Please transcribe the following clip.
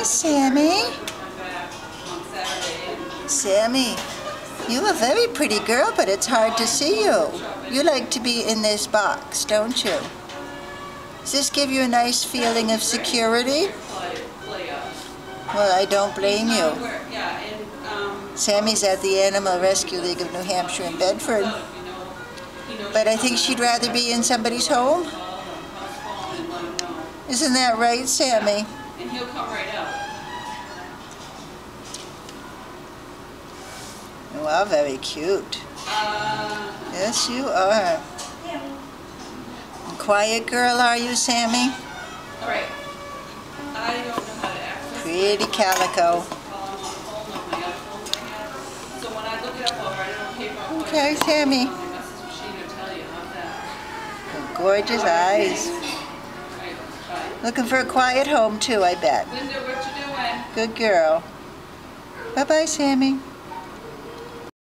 Hi, Sammy. Sammy, you're a very pretty girl, but it's hard to see you. You like to be in this box, don't you? Does this give you a nice feeling of security? Well, I don't blame you. Sammy's at the Animal Rescue League of New Hampshire in Bedford. But I think she'd rather be in somebody's home. Isn't that right, Sammy? And he'll come right out. You are very cute. Uh, Yes, you are. Quiet girl, are you, Sammy? all right. I don't know how to access. Pretty calico. While I'm on the phone, on my other phone that I have. So when I look it up, I'll write it on paper. I'll put it Okay, Sammy. on the Looking for a quiet home, too, I bet. Linda, what you doing? Good girl. Bye-bye, Sammy.